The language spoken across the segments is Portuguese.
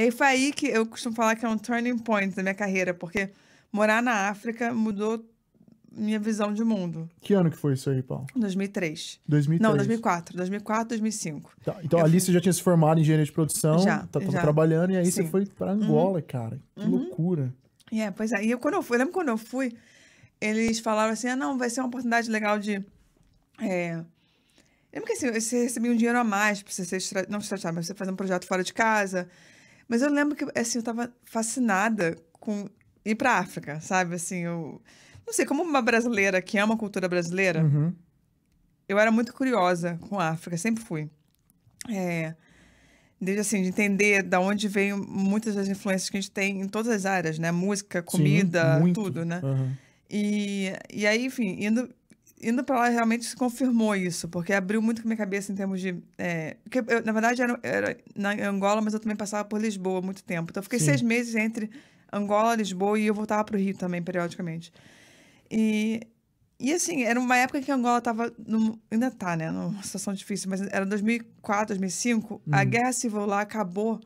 E aí foi aí que eu costumo falar que é um turning point da minha carreira, porque morar na África mudou minha visão de mundo. Que ano que foi isso aí, Paulo? 2003. 2003. Não, 2004. 2004, 2005. Tá, então Eu ali fui- você já tinha se formado em engenharia de produção, Já, tá, já. trabalhando, e aí você Sim. foi pra Angola, cara. Que loucura. É, pois é. E eu, quando eu fui, eu lembro quando eu fui, eles falaram assim: ah, não, vai ser uma oportunidade legal de. É... Lembro que assim, você recebia um dinheiro a mais pra você ser não estratégico, mas você fazer um projeto fora de casa. Mas eu lembro que assim, eu tava fascinada com ir pra África, sabe? Assim, eu. Não sei, como uma brasileira que ama a cultura brasileira, Uhum. eu era muito curiosa com a África, sempre fui. É, desde assim, de entender da onde veio muitas das influências que a gente tem em todas as áreas, né? Música, comida, Sim, tudo, né? Aham. E, e aí, enfim, indo, indo para lá realmente se confirmou isso, porque abriu muito com a minha cabeça em termos de. É, eu, na verdade, era, era na Angola, mas eu também passava por Lisboa há muito tempo. Então, eu fiquei Sim. seis meses entre Angola, Lisboa e eu voltava para o Rio também, periodicamente. E, e assim, era uma época que Angola estava. Ainda tá, né? Numa situação difícil, mas era 2004, 2005. A Uhum. guerra civil lá acabou.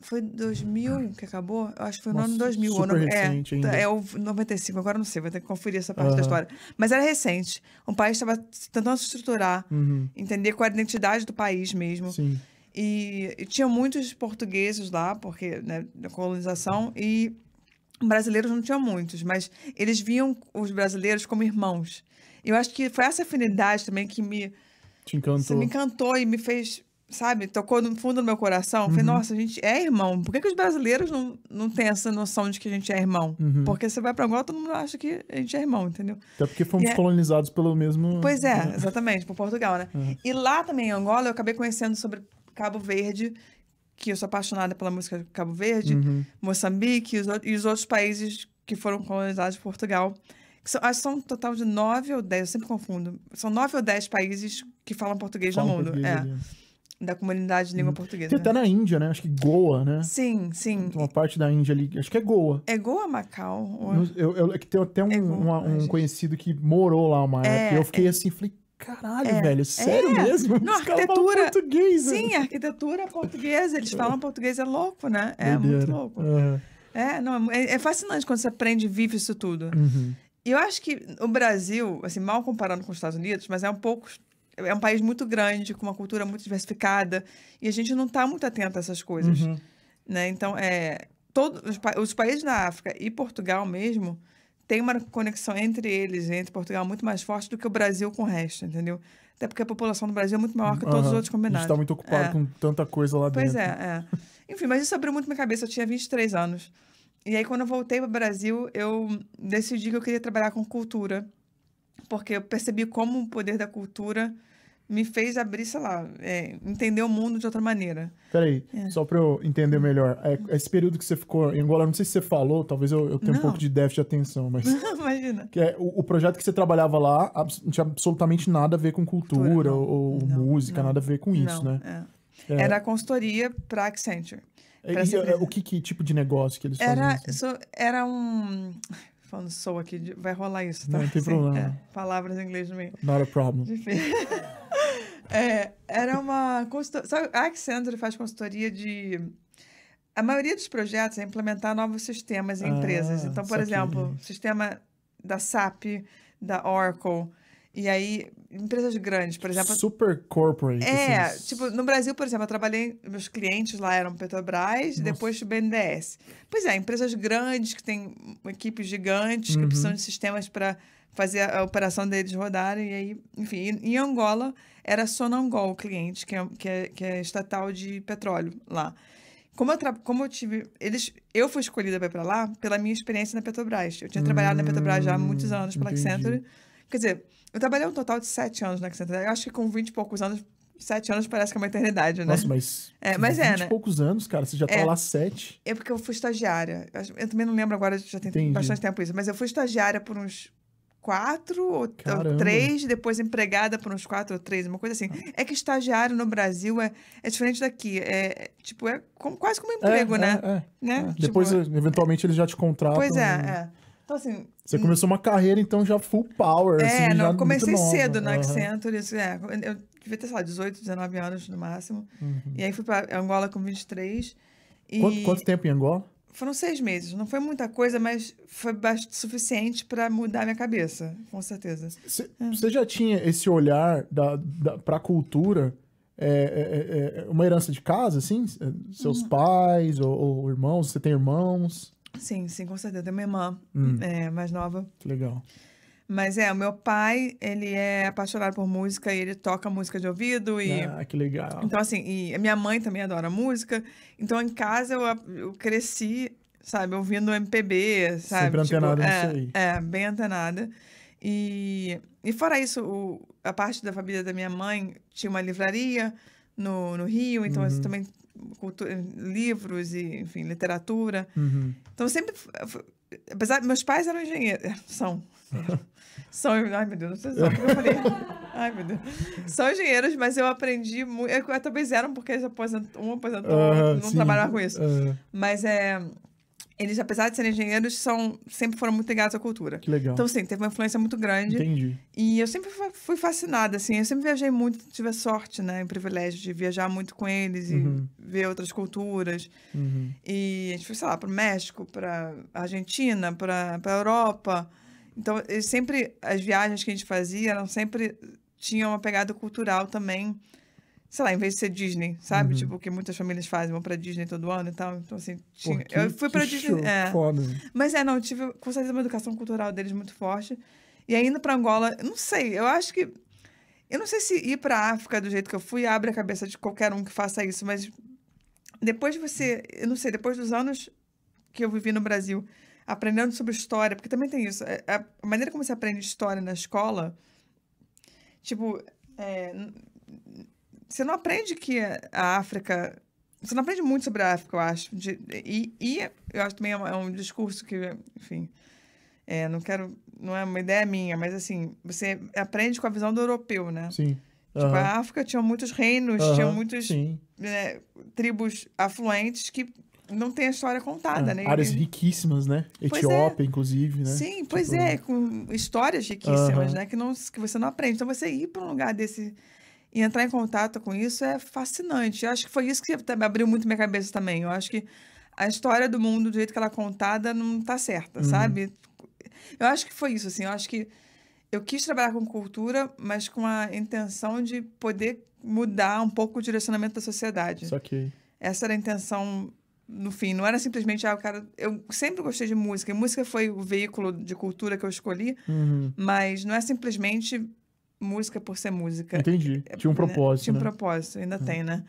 Foi 2000 que acabou? Eu acho que foi no Nossa, ano 2000. ou super no- é, recente ainda. É, o 95, agora não sei, vou ter que conferir essa parte Aham. da história. Mas era recente. O país estava tentando se estruturar, Uhum. entender qual era a identidade do país mesmo. Sim. E, e tinha muitos portugueses lá, porque, né, da colonização, e brasileiros não tinham muitos, mas eles viam os brasileiros como irmãos. E eu acho que foi essa afinidade também que me, Te encantou. me encantou e me fez, sabe, tocou no fundo do meu coração. Eu Falei, Uhum. nossa, a gente é irmão. Por que, que os brasileiros não, não têm essa noção de que a gente é irmão? Uhum. Porque você vai pra Angola, todo mundo acha que a gente é irmão, entendeu? Até porque fomos E é- colonizados pelo mesmo. Pois é, exatamente, por Portugal, né? Uhum. E lá também em Angola eu acabei conhecendo sobre Cabo Verde, que eu sou apaixonada pela música de Cabo Verde, Uhum. Moçambique e os, e os outros países que foram colonizados por Portugal. Que são, acho que são um total de nove ou dez, eu sempre confundo. São nove ou dez países que falam português Falam no mundo. português É. da comunidade de língua portuguesa. Tem até na Índia, né? Acho que Goa, né? Sim, sim. Tem uma parte da Índia ali. Acho que é Goa. É Goa, Macau? Ou... Eu, eu, é que tem até um, É Goa, uma- um conhecido que morou lá uma É, época. E eu fiquei assim, falei, caralho, É, velho, sério é. mesmo? Não, arquitetura- português, Sim, a arquitetura é portuguesa, eles falam português, é louco, né? É muito louco. É, não, é, é fascinante quando você aprende e vive isso tudo. Uhum. E eu acho que o Brasil, assim, mal comparando com os Estados Unidos, mas é um pouco. É um país muito grande, com uma cultura muito diversificada, e a gente não está muito atento a essas coisas. Uhum. Né? Então, é, todos os, pa- os países da África e Portugal mesmo tem uma conexão entre eles, entre Portugal, muito mais forte do que o Brasil com o resto, entendeu? Até porque a população do Brasil é muito maior que todos os Aham. outros A combinados. gente tá muito ocupado É. com tanta coisa lá Pois dentro. é, é. Enfim, mas isso abriu muito minha cabeça. Eu tinha 23 anos. E aí, quando eu voltei para o Brasil, eu decidi que eu queria trabalhar com cultura. Porque eu percebi como o poder da cultura me fez abrir, sei lá, é, entender o mundo de outra maneira. Peraí, É. só pra eu entender melhor. É, esse período que você ficou em Angola, não sei se você falou, talvez eu, eu tenha um Não. pouco de déficit de atenção, mas. Imagina. Que é, o, o projeto que você trabalhava lá não tinha absolutamente nada a ver com cultura Cultura, não. ou, ou Não, música, nada a ver com isso, né? é. É. Era a consultoria para Accenture. E- pra e, é, empresa. o que, que tipo de negócio que eles fazem? Era, assim? so- era um. Falando sou aqui, vai rolar isso, tá? Não, tem Sim, problema. é, palavras em inglês no meio. Not a problem. É, era uma consultoria. Sabe, a Accenture faz consultoria de. A maioria dos projetos é implementar novos sistemas em Ah, empresas. Então, por exemplo, sistema da SAP, da Oracle. E aí, empresas grandes, por exemplo. Super corporate. É, assim, tipo, no Brasil, por exemplo, eu trabalhei, meus clientes lá eram Petrobras e depois BNDES. Pois é, empresas grandes que têm equipes gigantes Uhum. que precisam de sistemas para fazer a, operação deles rodarem. E aí, enfim, em Angola era Sonangol o cliente, que é, que, é, que é estatal de petróleo lá. Como eu, como eu tive. Eles, eu fui escolhida para ir para lá pela minha experiência na Petrobras. Eu tinha trabalhado na Petrobras já há muitos Hum, anos pela entendi. Accenture. Quer dizer, eu trabalhei um total de sete anos na Accenture. Eu acho que com 20 e poucos anos, sete anos parece que é uma eternidade, né? Nossa, mas. É, mas é, 20 e né? poucos anos, cara. Você já tá É. lá sete. É porque eu fui estagiária. Eu também não lembro agora, já tem Entendi. bastante tempo isso. Mas eu fui estagiária por uns quatro ou, três, depois empregada por uns quatro ou três, uma coisa assim. É que estagiário no Brasil é, é diferente daqui. É, tipo, é como- quase como um emprego, é, né? É, é. né? É. Tipo, Depois, eventualmente, eles já te contratam. Pois é, é. Então, assim. Você começou uma carreira, então, já full power. É, assim, já não, muito comecei cedo na Aham. Accenture. Isso, é, eu devia ter, sei lá, 18, 19 anos no máximo. Uhum. E aí fui para Angola com 23. E Quanto, quanto tempo em Angola? foram seis meses. Não foi muita coisa, mas foi bastante suficiente para mudar minha cabeça, com certeza. Você já tinha esse olhar da, da, pra cultura, é, é, é, é uma herança de casa, assim? Seus Uhum. pais ou, ou irmãos? Você tem irmãos? Sim, sim, com certeza. Tem minha irmã Hum. é, mais nova. Legal. Mas é, o meu pai, ele é apaixonado por música e ele toca música de ouvido e... Ah, que legal. Então, assim, e a minha mãe também adora música. Então, em casa, eu, eu cresci, sabe, ouvindo MPB, sabe? Sempre antenada é, nisso aí. É, bem antenada. E, e fora isso, o- a parte da família da minha mãe tinha uma livraria no, no Rio, então Uhum. também cultu- livros e, enfim, literatura. Uhum. Então, sempre... Apesar meus pais eram engenheiros. São. São. Ai, meu Deus, não sei que eu falei. Ai, meu Deus. São engenheiros, mas eu aprendi muito. Talvez eram porque eles aposentou, um aposentou, outro não sim. trabalhava com isso. Ah, Mas é. Eles, apesar de serem engenheiros, são, sempre foram muito ligados à cultura. que legal. Então, sim, teve uma influência muito grande. Entendi. E eu sempre fu- fui fascinada, assim. Eu sempre viajei muito, tive a sorte, né? O privilégio de viajar muito com eles e Uhum. ver outras culturas. Uhum. E a gente foi, sei lá, para o México, para Argentina, para a Europa. Então, sempre, as viagens que a gente fazia eram sempre, tinham uma pegada cultural também. Sei lá, em vez de ser Disney, sabe? Uhum. Tipo, que muitas famílias fazem, vão para Disney todo ano e tal. Então, assim, Pô, tinha... que- eu fui que Disney. show, É. Foda. Mas é, não, eu tive com certeza uma educação cultural deles muito forte. E aí, indo para Angola, não sei, eu acho que. Eu não sei se ir para a África do jeito que eu fui abre a cabeça de qualquer um que faça isso, mas depois de você. Eu não sei, depois dos anos que eu vivi no Brasil, aprendendo sobre história, porque também tem isso, é- a a maneira como você aprende história na escola, tipo. é, você não aprende que a África. Você não aprende muito sobre a África, eu acho. De- e, e eu acho também é um, é um discurso que, enfim, é, não quero. Não é uma ideia minha, mas assim, você aprende com a visão do europeu, né? Sim. Tipo, Aham. a África tinha muitos reinos, Aham, tinha muitos Sim. né, tribos afluentes que não tem a história contada, Ah, né? áreas E- riquíssimas, né? Pois é. Etiópia, inclusive, né? Sim, pois Tipo, é, com histórias riquíssimas, Aham. né? Que, não, que você não aprende. Então, você ir para um lugar desse e entrar em contato com isso é fascinante. Eu acho que foi isso que também abriu muito minha cabeça também. Eu acho que a história do mundo, do jeito que ela é contada, não tá certa, Uhum. sabe? Eu acho que foi isso, assim. Eu acho que eu quis trabalhar com cultura, mas com a intenção de poder mudar um pouco o direcionamento da sociedade. Saquei. Essa era a intenção no fim. Não era simplesmente, ah, eu quero. Eu sempre gostei de música. E música foi o veículo de cultura que eu escolhi, Uhum. mas não é simplesmente música por ser música. Entendi. Tinha um né? propósito, Tinha um né? propósito, ainda tem, né?